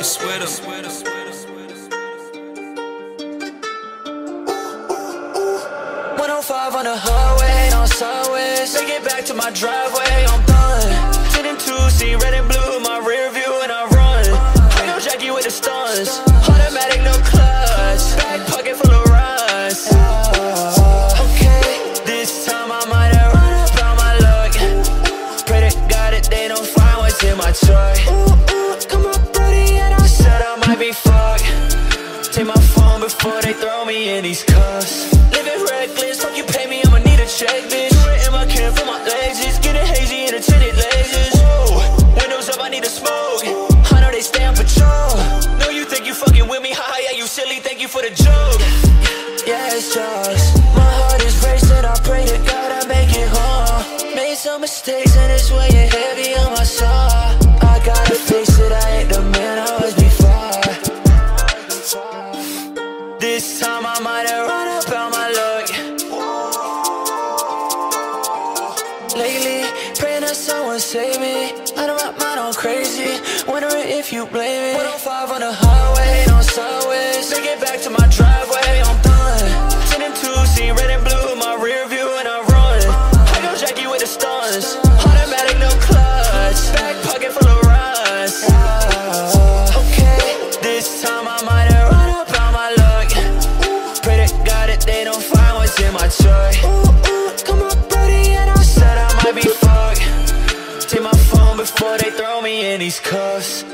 with 105 on the highway, on sideways. Make it back to my driveway, I'm done. 10 and 2, see red and blue in my rear view, and I run. I go Jackie with the stuns. Automatic, no clutch. Back pocket full of runs. Okay, this time I might have run up my luck. Pray to God that they don't find what's in my truck. Take my phone before they throw me in these cuffs. Living reckless, fuck you pay me, I'ma need a check, bitch. In my can for my legs, just getting hazy in the tinted lasers. Whoa, windows up, I need a smoke. I know they stay on patrol. No, you think you fucking with me? Haha, yeah, you silly, thank you for the joke. Yeah, it's just my heart is racing. I pray to God I make it home. Made some mistakes and it's weighing heavy on my soul. This time I might have run up on my luck. Lately, praying that someone save me. I don't wrap mine on crazy. Wondering if you blame me. 105 on the highway, on sideways. Make it back to my driveway, truck. Ooh, ooh, come on, buddy, and I said I might be fucked. Take my phone before they throw me in these cuffs.